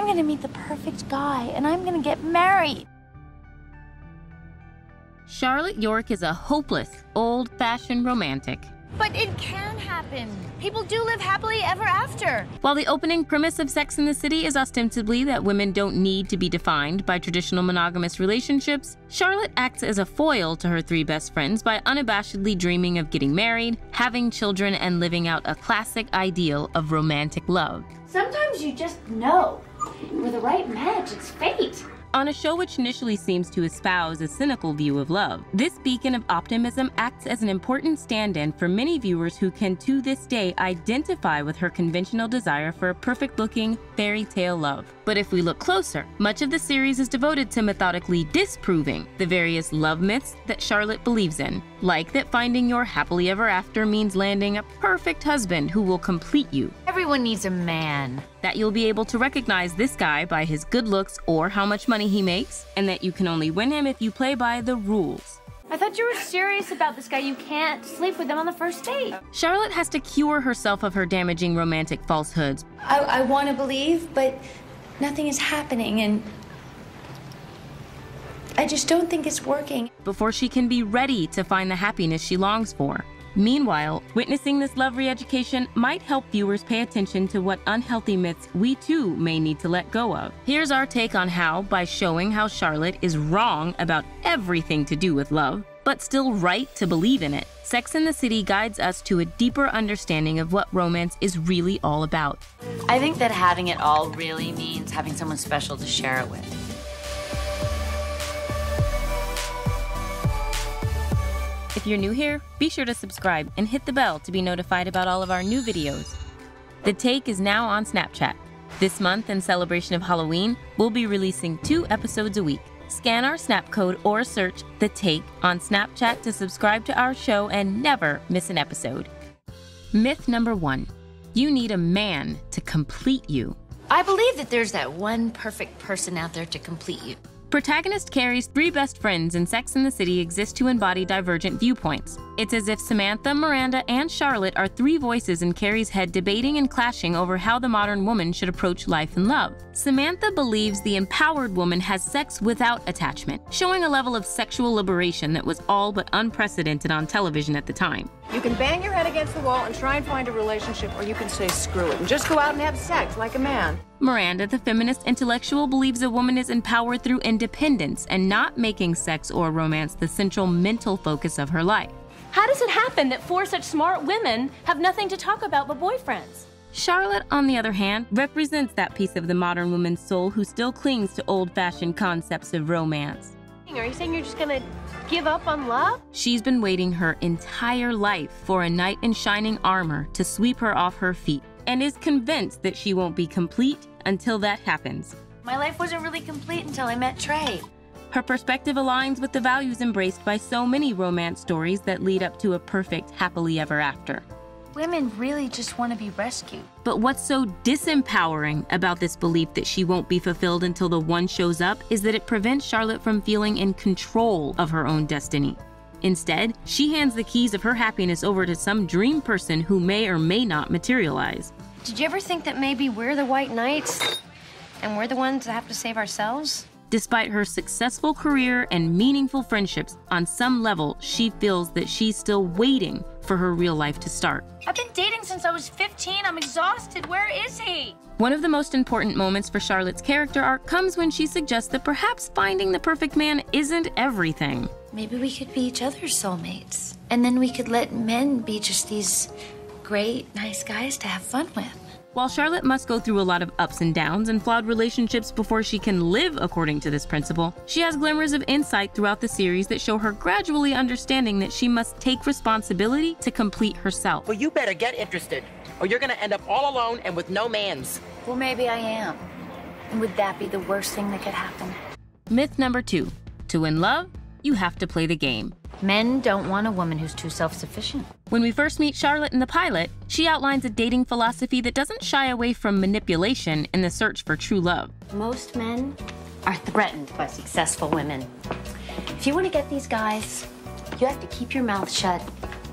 I'm gonna meet the perfect guy and I'm gonna get married. Charlotte York is a hopeless, old fashioned romantic. But it can happen. People do live happily ever after. While the opening premise of Sex and the City is ostensibly that women don't need to be defined by traditional monogamous relationships, Charlotte acts as a foil to her three best friends by unabashedly dreaming of getting married, having children, and living out a classic ideal of romantic love. Sometimes you just know. With the right match, it's fate. On a show which initially seems to espouse a cynical view of love, this beacon of optimism acts as an important stand in for many viewers who can to this day identify with her conventional desire for a perfect looking fairy tale love. But if we look closer, much of the series is devoted to methodically disproving the various love myths that Charlotte believes in, like that finding your happily ever after means landing a perfect husband who will complete you, Everyone needs a man. That you'll be able to recognize this guy by his good looks or how much money he makes, and that you can only win him if you play by the rules. I thought you were serious about this guy. You can't sleep with him on the first date. Charlotte has to cure herself of her damaging romantic falsehoods I, I want to believe, but nothing is happening, and I just don't think it's working. before she can be ready to find the happiness she longs for. Meanwhile, witnessing this love re education might help viewers pay attention to what unhealthy myths we too may need to let go of. Here's our take on how, by showing how Charlotte is wrong about everything to do with love, but still right to believe in it, Sex and the City guides us to a deeper understanding of what romance is really all about. I think that having it all really means having someone special to share it with. If you're new here, be sure to subscribe and hit the bell to be notified about all of our new videos. The Take is now on Snapchat. This month, in celebration of Halloween, we'll be releasing two episodes a week. Scan our Snap code or search The Take on Snapchat to subscribe to our show and never miss an episode. Myth number one you need a man to complete you. I believe that there's that one perfect person out there to complete you. Protagonist Carrie's three best friends in Sex and the City exist to embody divergent viewpoints. It's as if Samantha, Miranda, and Charlotte are three voices in Carrie's head debating and clashing over how the modern woman should approach life and love. Samantha believes the empowered woman has sex without attachment, showing a level of sexual liberation that was all but unprecedented on television at the time. You can bang your head against the wall and try and find a relationship, or you can say screw it and just go out and have sex like a man. Miranda, the feminist intellectual, believes a woman is empowered through independence and not making sex or romance the central mental focus of her life. How does it happen that four such smart women have nothing to talk about but boyfriends? Charlotte, on the other hand, represents that piece of the modern woman's soul who still clings to old fashioned concepts of romance. Are you saying you're just gonna give up on love? She's been waiting her entire life for a knight in shining armor to sweep her off her feet and is convinced that she won't be complete until that happens. My life wasn't really complete until I met Trey. Her perspective aligns with the values embraced by so many romance stories that lead up to a perfect happily ever after. Women really just want to be rescued. But what's so disempowering about this belief that she won't be fulfilled until the one shows up is that it prevents Charlotte from feeling in control of her own destiny. Instead, she hands the keys of her happiness over to some dream person who may or may not materialize. Did you ever think that maybe we're the white knights and we're the ones that have to save ourselves? Despite her successful career and meaningful friendships, on some level, she feels that she's still waiting for her real life to start. I've been dating since I was 15. I'm exhausted. Where is he? One of the most important moments for Charlotte's character arc comes when she suggests that perhaps finding the perfect man isn't everything. Maybe we could be each other's soulmates. And then we could let men be just these great, nice guys to have fun with. While Charlotte must go through a lot of ups and downs and flawed relationships before she can live according to this principle, she has glimmers of insight throughout the series that show her gradually understanding that she must take responsibility to complete herself. Well, you better get interested, or you're gonna end up all alone and with no mans. Well, maybe I am. And would that be the worst thing that could happen? Myth number two to win love, you have to play the game. Men don't want a woman who's too self sufficient. When we first meet Charlotte in the pilot, she outlines a dating philosophy that doesn't shy away from manipulation in the search for true love. Most men are threatened by successful women. If you want to get these guys, you have to keep your mouth shut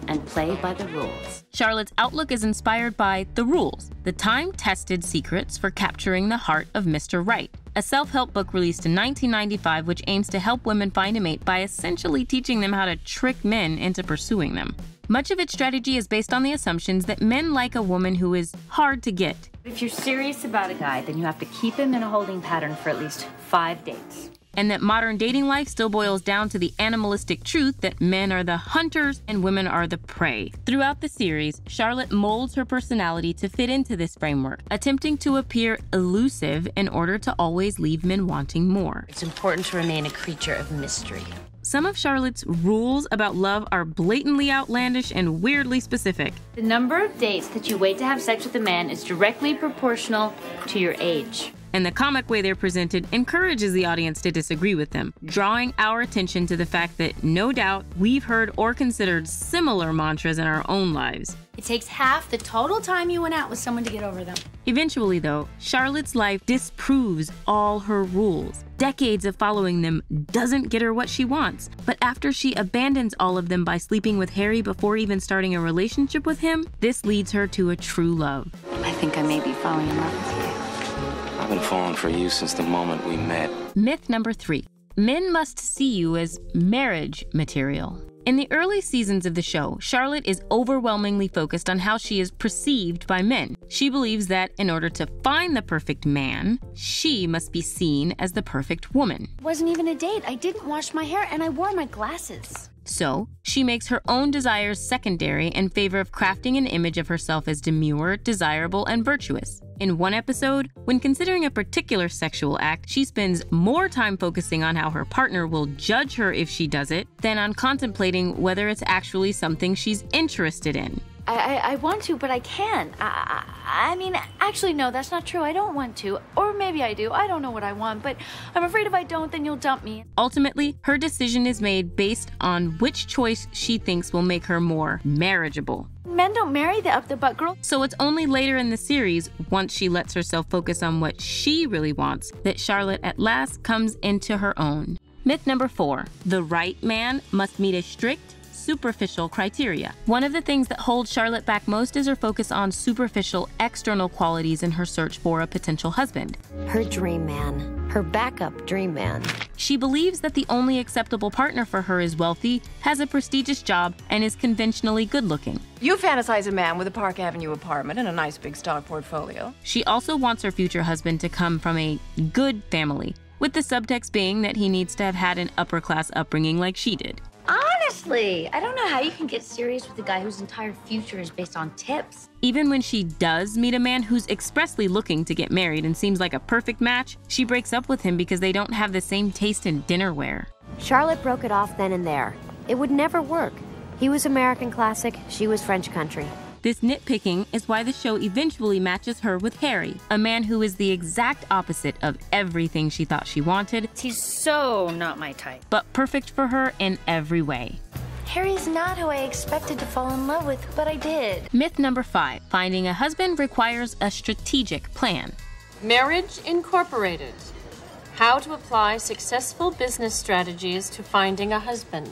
and play by the rules. Charlotte's outlook is inspired by The Rules, the time tested secrets for capturing the heart of Mr. Right, a self help book released in 1995 which aims to help women find a mate by essentially teaching them how to trick men into pursuing them. Much of its strategy is based on the assumptions that men like a woman who is hard to get. If you're serious about a guy, then you have to keep him in a holding pattern for at least five dates. And that modern dating life still boils down to the animalistic truth that men are the hunters and women are the prey. Throughout the series, Charlotte molds her personality to fit into this framework, attempting to appear elusive in order to always leave men wanting more. It's important to remain a creature of mystery. Some of Charlotte's rules about love are blatantly outlandish and weirdly specific. The number of dates that you wait to have sex with a man is directly proportional to your age. And the comic way they're presented encourages the audience to disagree with them, drawing our attention to the fact that no doubt we've heard or considered similar mantras in our own lives. It takes half the total time you went out with someone to get over them. Eventually, though, Charlotte's life disproves all her rules. Decades of following them doesn't get her what she wants, but after she abandons all of them by sleeping with Harry before even starting a relationship with him, this leads her to a true love. I think I may be falling in love with you. I've been falling for you since the moment we met. Myth number three men must see you as marriage material. In the early seasons of the show, Charlotte is overwhelmingly focused on how she is perceived by men. She believes that in order to find the perfect man, she must be seen as the perfect woman. It wasn't even a date. I didn't wash my hair and I wore my glasses. So, she makes her own desires secondary in favor of crafting an image of herself as demure, desirable, and virtuous. In one episode, when considering a particular sexual act, she spends more time focusing on how her partner will judge her if she does it than on contemplating whether it's actually something she's interested in. I, I, I want to, but I can't. I, I, I mean, actually, no, that's not true. I don't want to. Or maybe I do. I don't know what I want, but I'm afraid if I don't, then you'll dump me. Ultimately, her decision is made based on which choice she thinks will make her more marriageable. Men don't marry the up the butt girl. So it's only later in the series, once she lets herself focus on what she really wants, that Charlotte at last comes into her own. Myth number four the right man must meet a strict, superficial criteria. One of the things that holds Charlotte back most is her focus on superficial, external qualities in her search for a potential husband. Her dream man, her backup dream man. She believes that the only acceptable partner for her is wealthy, has a prestigious job, and is conventionally good looking. You fantasize a man with a Park Avenue apartment and a nice big stock portfolio. She also wants her future husband to come from a good family, with the subtext being that he needs to have had an upper class upbringing like she did. Honestly, I don't know how you can get serious with a guy whose entire future is based on tips. Even when she does meet a man who's expressly looking to get married and seems like a perfect match, she breaks up with him because they don't have the same taste in dinnerware. Charlotte broke it off then and there. It would never work. He was American classic, she was French country. This nitpicking is why the show eventually matches her with Harry, a man who is the exact opposite of everything she thought she wanted, He's so not my type. but perfect for her in every way. Harry's not who I expected to fall in love with, but I did. Myth number five finding a husband requires a strategic plan. Marriage Incorporated How to Apply Successful Business Strategies to Finding a Husband.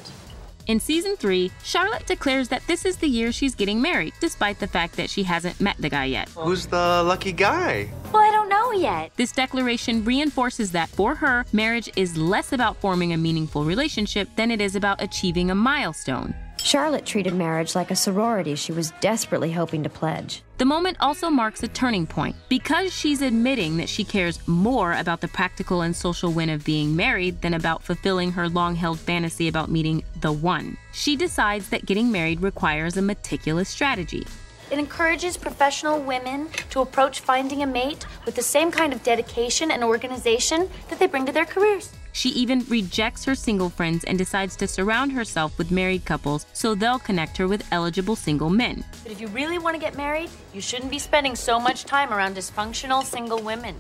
In season three, Charlotte declares that this is the year she's getting married, despite the fact that she hasn't met the guy yet. Who's the lucky guy? Well, I don't know yet. This declaration reinforces that for her, marriage is less about forming a meaningful relationship than it is about achieving a milestone. Charlotte treated marriage like a sorority she was desperately hoping to pledge. The moment also marks a turning point because she's admitting that she cares more about the practical and social win of being married than about fulfilling her long held fantasy about meeting the one. She decides that getting married requires a meticulous strategy. It encourages professional women to approach finding a mate with the same kind of dedication and organization that they bring to their careers. She even rejects her single friends and decides to surround herself with married couples so they'll connect her with eligible single men. But if you really want to get married, you shouldn't be spending so much time around dysfunctional single women.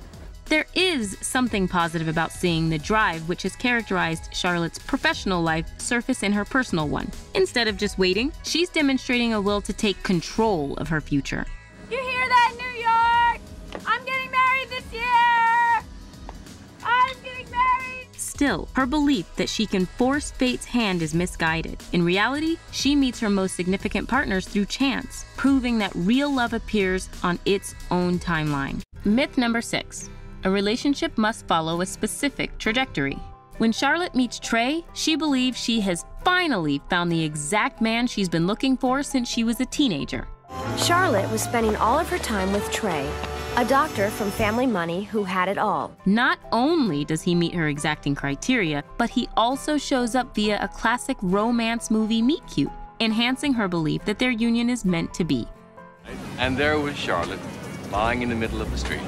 There is something positive about seeing the drive which has characterized Charlotte's professional life surface in her personal one. Instead of just waiting, she's demonstrating a will to take control of her future. You hear that, Still, her belief that she can force fate's hand is misguided. In reality, she meets her most significant partners through chance, proving that real love appears on its own timeline. Myth number six a relationship must follow a specific trajectory. When Charlotte meets Trey, she believes she has finally found the exact man she's been looking for since she was a teenager. Charlotte was spending all of her time with Trey, a doctor from family money who had it all. Not only does he meet her exacting criteria, but he also shows up via a classic romance movie meet cute, enhancing her belief that their union is meant to be. And there was Charlotte, lying in the middle of the street.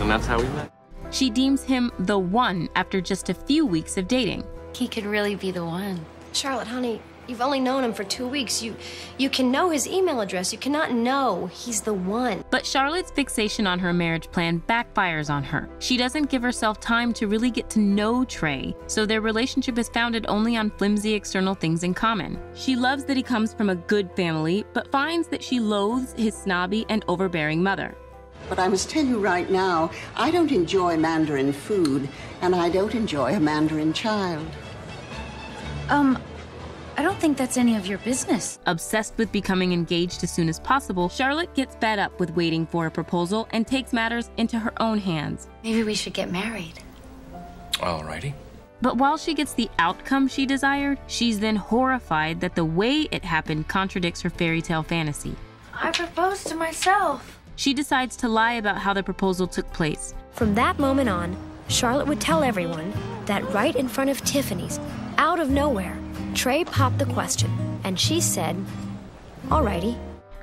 And that's how we met. She deems him the one after just a few weeks of dating. He could really be the one. Charlotte, honey, you've only known him for two weeks. You you can know his email address. You cannot know he's the one. But Charlotte's fixation on her marriage plan backfires on her. She doesn't give herself time to really get to know Trey, so their relationship is founded only on flimsy external things in common. She loves that he comes from a good family, but finds that she loathes his snobby and overbearing mother. But I must tell you right now, I don't enjoy Mandarin food, and I don't enjoy a Mandarin child. Um, I don't think that's any of your business. Obsessed with becoming engaged as soon as possible, Charlotte gets fed up with waiting for a proposal and takes matters into her own hands. Maybe we should get married. Alrighty. But while she gets the outcome she desired, she's then horrified that the way it happened contradicts her fairy tale fantasy. I proposed to myself. She decides to lie about how the proposal took place. From that moment on, Charlotte would tell everyone that right in front of Tiffany's, out of nowhere, Trey popped the question, and she said, Alrighty.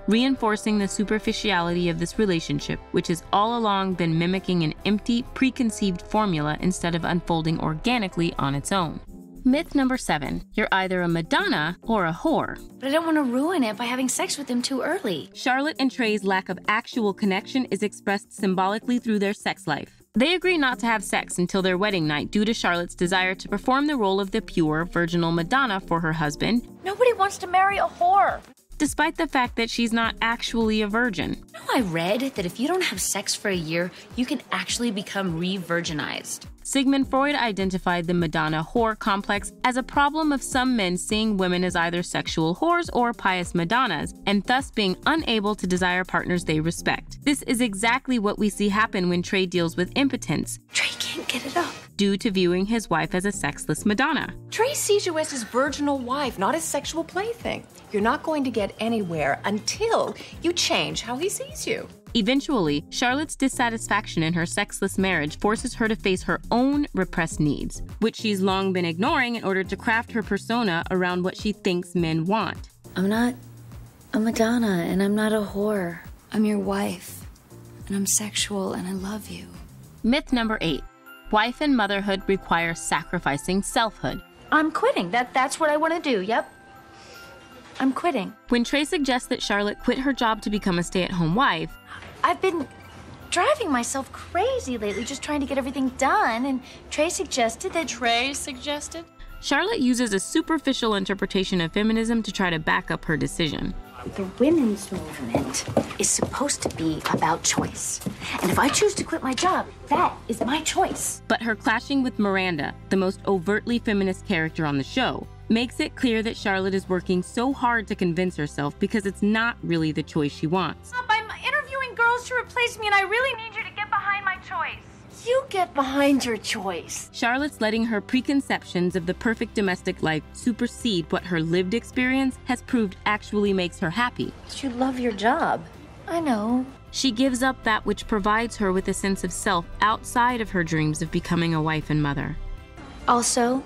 Reinforcing the superficiality of this relationship, which has all along been mimicking an empty, preconceived formula instead of unfolding organically on its own. Myth number seven you're either a Madonna or a whore. But I don't want to ruin it by having sex with him too early. Charlotte and Trey's lack of actual connection is expressed symbolically through their sex life. They agree not to have sex until their wedding night due to Charlotte's desire to perform the role of the pure, virginal Madonna for her husband. Nobody wants to marry a whore. Despite the fact that she's not actually a virgin. You know, I read that if you don't have sex for a year, you can actually become re virginized. Sigmund Freud identified the Madonna whore complex as a problem of some men seeing women as either sexual whores or pious Madonnas, and thus being unable to desire partners they respect. This is exactly what we see happen when Trey deals with impotence. Trey can't get it up. Due to viewing his wife as a sexless Madonna. Trey sees you as his virginal wife, not his sexual plaything. You're not going to get anywhere until you change how he sees you. Eventually, Charlotte's dissatisfaction in her sexless marriage forces her to face her own repressed needs, which she's long been ignoring in order to craft her persona around what she thinks men want. I'm not a Madonna and I'm not a whore. I'm your wife. And I'm sexual and I love you. Myth number eight wife and motherhood require sacrificing selfhood. I'm quitting. That, that's what I want to do. Yep. I'm quitting. When Trey suggests that Charlotte quit her job to become a stay at home wife, I've been driving myself crazy lately just trying to get everything done, and Trey suggested that. Trey suggested? Charlotte uses a superficial interpretation of feminism to try to back up her decision. The women's movement is supposed to be about choice. And if I choose to quit my job, that is my choice. But her clashing with Miranda, the most overtly feminist character on the show, makes it clear that Charlotte is working so hard to convince herself because it's not really the choice she wants. I'm interviewing girls to replace me, and I really need you to get behind my choice. You get behind your choice. Charlotte's letting her preconceptions of the perfect domestic life supersede what her lived experience has proved actually makes her happy. But you love your job. I know. She gives up that which provides her with a sense of self outside of her dreams of becoming a wife and mother. Also,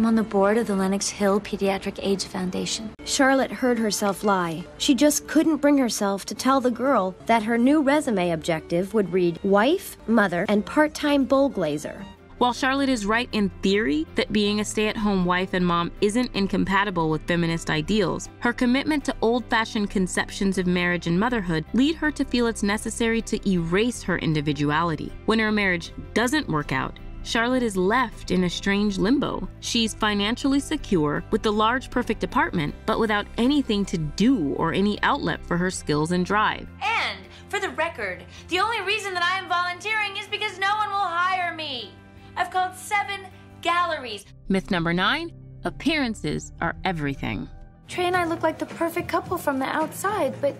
I'm on the board of the Lenox Hill Pediatric AIDS Foundation. Charlotte heard herself lie. She just couldn't bring herself to tell the girl that her new resume objective would read wife, mother, and part time bowl glazer. While Charlotte is right in theory that being a stay at home wife and mom isn't incompatible with feminist ideals, her commitment to old fashioned conceptions of marriage and motherhood lead her to feel it's necessary to erase her individuality. When her marriage doesn't work out, Charlotte is left in a strange limbo. She's financially secure with the large, perfect apartment, but without anything to do or any outlet for her skills and drive. And, for the record, the only reason that I am volunteering is because no one will hire me. I've I've called seven galleries. Myth number nine appearances are everything. Trey and I look like the perfect couple from the outside, but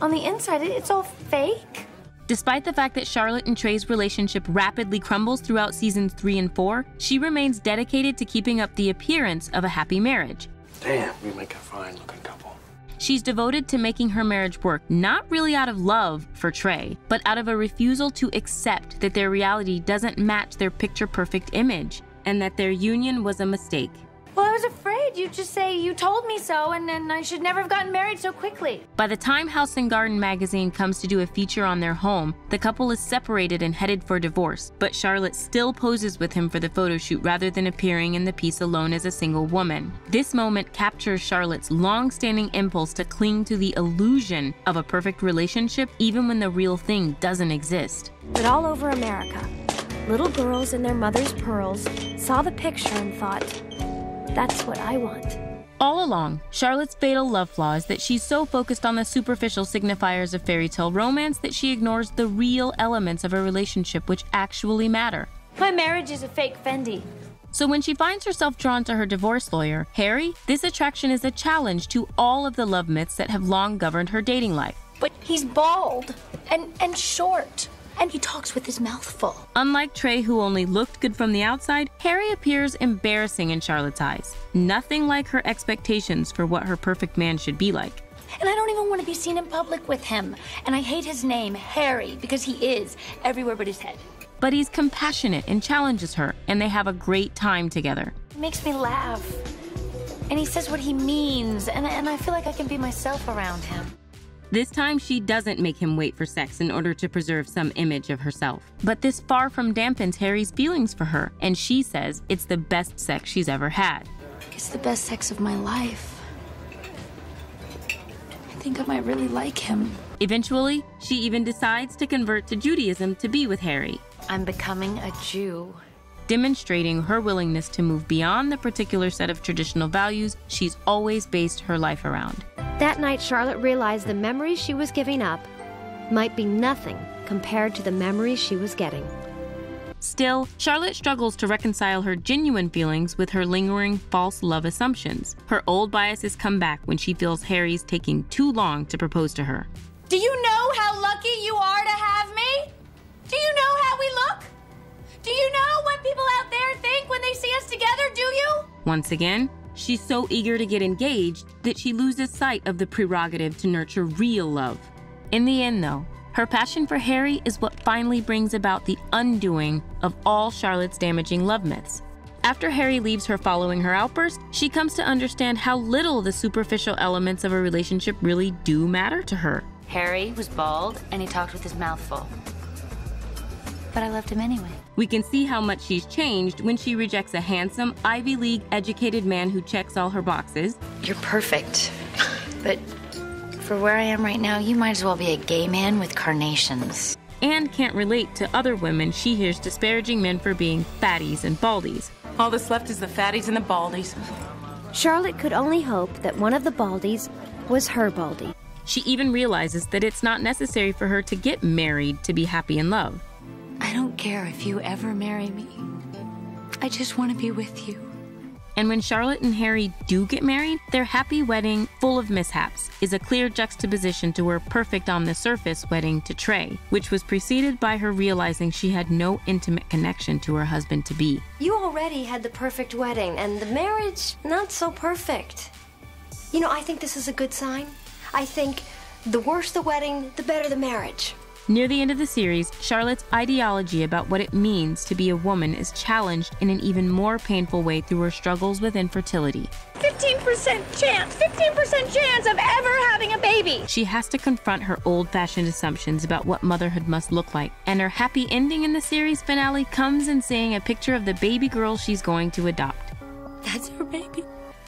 on the inside, it's all fake. Despite the fact that Charlotte and Trey's relationship rapidly crumbles throughout seasons three and four, she remains dedicated to keeping up the appearance of a happy marriage. Damn, we make a fine looking couple. She's devoted to making her marriage work, not really out of love for Trey, but out of a refusal to accept that their reality doesn't match their picture perfect image and that their union was a mistake. Well, I was afraid you'd just say you told me so, and then I should never have gotten married so quickly. By the time House and Garden magazine comes to do a feature on their home, the couple is separated and headed for divorce, but Charlotte still poses with him for the photo shoot rather than appearing in the piece alone as a single woman. This moment captures Charlotte's long standing impulse to cling to the illusion of a perfect relationship even when the real thing doesn't exist. But all over America, little girls in their mother's pearls saw the picture and thought, that's what I want. All along, Charlotte's fatal love flaw is that she's so focused on the superficial signifiers of fairy tale romance that she ignores the real elements of a relationship which actually matter. My marriage is a fake Fendi. So when she finds herself drawn to her divorce lawyer, Harry, this attraction is a challenge to all of the love myths that have long governed her dating life. But he's bald and, and short and he talks with his mouth full. Unlike Trey, who only looked good from the outside, Harry appears embarrassing in Charlotte's eyes. Nothing like her expectations for what her perfect man should be like. And I don't even want to be seen in public with him. And I hate his name, Harry, because he is everywhere but his head. But he's compassionate and challenges her, and they have a great time together. He makes me laugh. And he says what he means, and, and I feel like I can be myself around him. This time, she doesn't make him wait for sex in order to preserve some image of herself. But this far from dampens Harry's feelings for her, and she says it's the best sex she's ever had. It's the best sex of my life. I think I might really like him. Eventually, she even decides to convert to Judaism to be with Harry. I'm becoming a Jew. Demonstrating her willingness to move beyond the particular set of traditional values she's always based her life around. That night, Charlotte realized the memories she was giving up might be nothing compared to the memories she was getting. Still, Charlotte struggles to reconcile her genuine feelings with her lingering false love assumptions. Her old biases come back when she feels Harry's taking too long to propose to her. Do you know how lucky you are to have me? Do you know how we look? Do you know what people out there think when they see us together, do you? Once again, she's so eager to get engaged that she loses sight of the prerogative to nurture real love. In the end, though, her passion for Harry is what finally brings about the undoing of all Charlotte's damaging love myths. After Harry leaves her following her outburst, she comes to understand how little the superficial elements of a relationship really do matter to her. Harry was bald and he talked with his mouth full. But I loved him anyway. We can see how much she's changed when she rejects a handsome, Ivy League educated man who checks all her boxes. You're perfect. But for where I am right now, you might as well be a gay man with carnations. And can't relate to other women she hears disparaging men for being fatties and baldies. All that's left is the fatties and the baldies. Charlotte could only hope that one of the baldies was her baldy. She even realizes that it's not necessary for her to get married to be happy in love. I don't care if you ever marry me. I just want to be with you. And when Charlotte and Harry do get married, their happy wedding, full of mishaps, is a clear juxtaposition to her perfect on the surface wedding to Trey, which was preceded by her realizing she had no intimate connection to her husband to be. You already had the perfect wedding, and the marriage, not so perfect. You know, I think this is a good sign. I think the worse the wedding, the better the marriage. Near the end of the series, Charlotte's ideology about what it means to be a woman is challenged in an even more painful way through her struggles with infertility. 15% chance, 15% chance of ever having a baby. She has to confront her old fashioned assumptions about what motherhood must look like, and her happy ending in the series finale comes in seeing a picture of the baby girl she's going to adopt. That's her baby.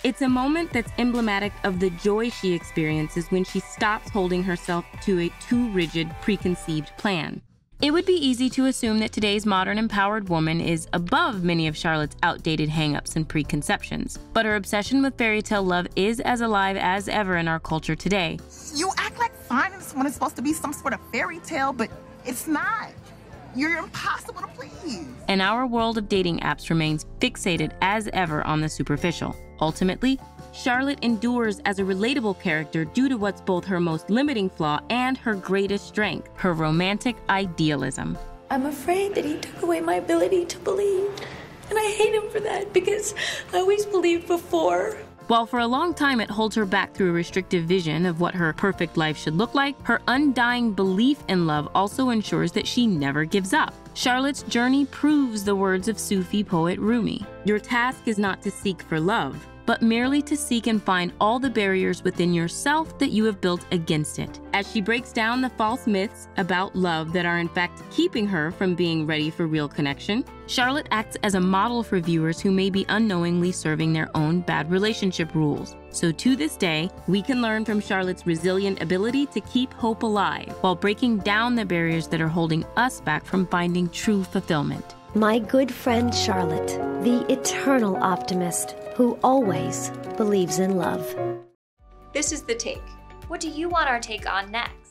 It's a moment that's emblematic of the joy she experiences when she stops holding herself to a too rigid, preconceived plan. It would be easy to assume that today's modern empowered woman is above many of Charlotte's outdated hangups and preconceptions, but her obsession with fairy tale love is as alive as ever in our culture today. You act like finance when it's supposed to be some sort of fairy tale, but it's not. You're impossible to please. And our world of dating apps remains fixated as ever on the superficial. Ultimately, Charlotte endures as a relatable character due to what's both her most limiting flaw and her greatest strength her romantic idealism. I'm afraid that he took away my ability to believe. And I hate him for that because I always believed before. While for a long time it holds her back through a restrictive vision of what her perfect life should look like, her undying belief in love also ensures that she never gives up. Charlotte's journey proves the words of Sufi poet Rumi Your task is not to seek for love, but merely to seek and find all the barriers within yourself that you have built against it. As she breaks down the false myths about love that are in fact keeping her from being ready for real connection, Charlotte acts as a model for viewers who may be unknowingly serving their own bad relationship rules. So to this day, we can learn from Charlotte's resilient ability to keep hope alive while breaking down the barriers that are holding us back from finding true fulfillment. My good friend Charlotte, the eternal optimist who always believes in love. This is the take. What do you want our take on next?